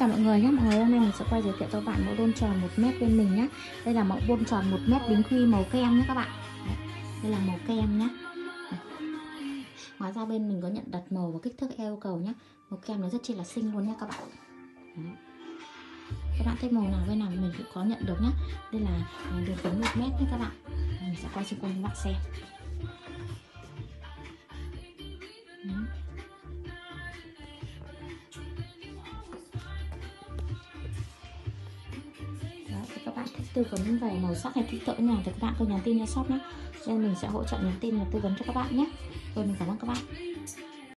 Chào mọi người nhé, mọi người hôm nay mình sẽ quay giới thiệu cho các bạn mẫu đôn tròn 1 mét bên mình nhé Đây là mẫu đôn tròn 1 mét đính khuy màu kem nhé các bạn. Đấy, Đây là màu kem nhé Ngoài ra bên mình có nhận đặt màu và kích thước theo yêu cầu nhé Màu kem nó rất chi là xinh luôn nhé các bạn. Đấy. Các bạn thích màu nào bên nào mình cũng có nhận được nhé Đây là đường kính 1 mét nhé các bạn. Mình sẽ quay xung quanh các bạn xem. Đấy. Bạn thích tư vấn về màu sắc hay kích cỡ nào thì các bạn cứ nhắn tin cho shop nhé. Nên mình sẽ hỗ trợ nhắn tin và tư vấn cho các bạn nhé. Rồi mình cảm ơn các bạn.